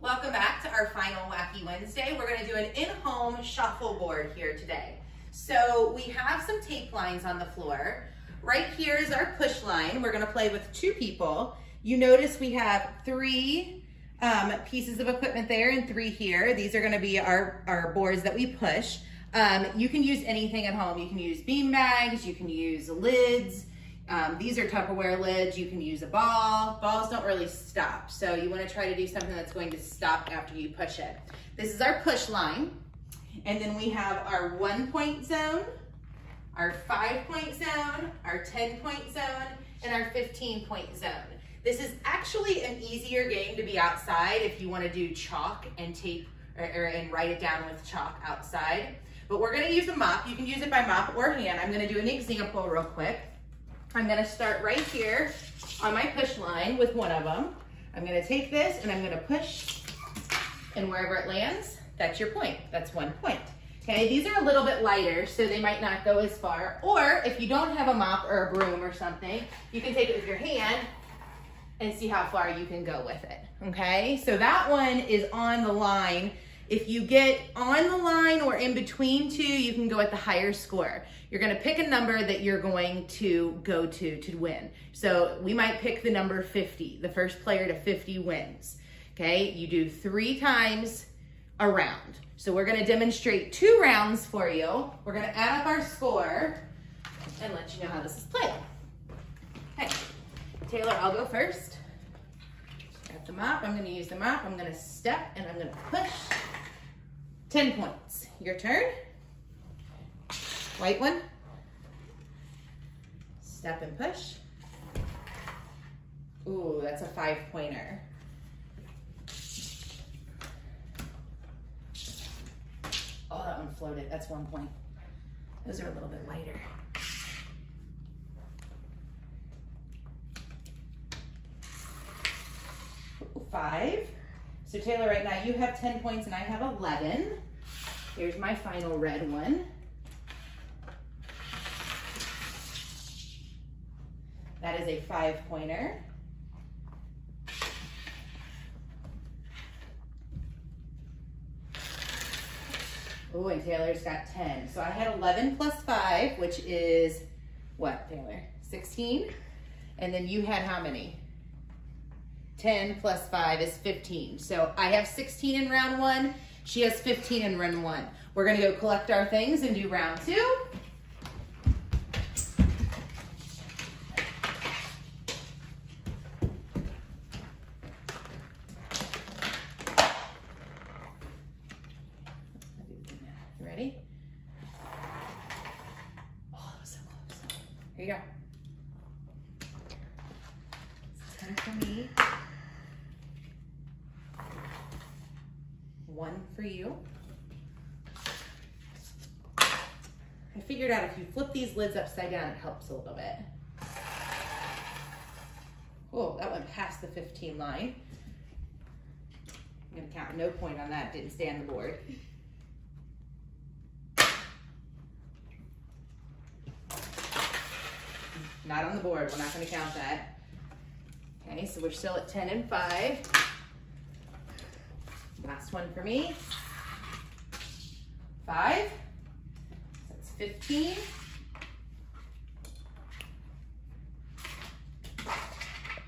Welcome back to our final Wacky Wednesday. We're gonna do an in-home shuffleboard here today. So we have some tape lines on the floor. Right here is our push line. We're gonna play with two people. You notice we have three um, pieces of equipment there and three here. These are gonna be our, our boards that we push. Um, you can use anything at home. You can use bean bags, you can use lids, um, these are Tupperware lids. You can use a ball. Balls don't really stop. So you want to try to do something that's going to stop after you push it. This is our push line. And then we have our one point zone, our five point zone, our 10 point zone, and our 15 point zone. This is actually an easier game to be outside if you want to do chalk and tape or, or, and write it down with chalk outside. But we're going to use a mop. You can use it by mop or hand. I'm going to do an example real quick. I'm gonna start right here on my push line with one of them. I'm gonna take this and I'm gonna push and wherever it lands, that's your point. That's one point. Okay, these are a little bit lighter, so they might not go as far. Or if you don't have a mop or a broom or something, you can take it with your hand and see how far you can go with it. Okay, so that one is on the line if you get on the line or in between two, you can go at the higher score. You're gonna pick a number that you're going to go to to win. So we might pick the number 50. The first player to 50 wins. Okay, you do three times a round. So we're gonna demonstrate two rounds for you. We're gonna add up our score and let you know how this is played. Okay, Taylor, I'll go first. Got the mop, I'm gonna use the mop, I'm gonna step and I'm gonna push. 10 points. Your turn. White one. Step and push. Ooh, that's a five pointer. Oh, that one floated. That's one point. Those are a little bit lighter. Five. So Taylor, right now you have 10 points and I have 11. Here's my final red one. That is a five pointer. Oh, and Taylor's got 10. So I had 11 plus five, which is what, Taylor? 16? And then you had how many? 10 plus 5 is 15. So I have 16 in round one. She has 15 in round one. We're to go collect our things and do round two. Ready? Oh. Here you go. 10 for me. One for you. I figured out if you flip these lids upside down, it helps a little bit. Oh, that went past the 15 line. I'm gonna count no point on that, didn't stay on the board. Not on the board, we're not gonna count that. Okay, so we're still at 10 and five. Last one for me. Five. That's 15.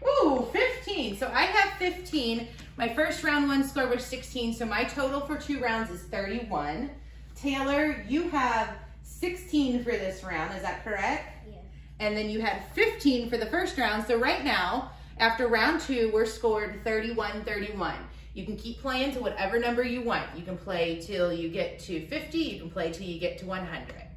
Ooh, 15. So I have 15. My first round one score was 16, so my total for two rounds is 31. Taylor, you have 16 for this round, is that correct? Yes. And then you had 15 for the first round. So right now, after round two, we're scored 31-31. You can keep playing to whatever number you want. You can play till you get to 50, you can play till you get to 100.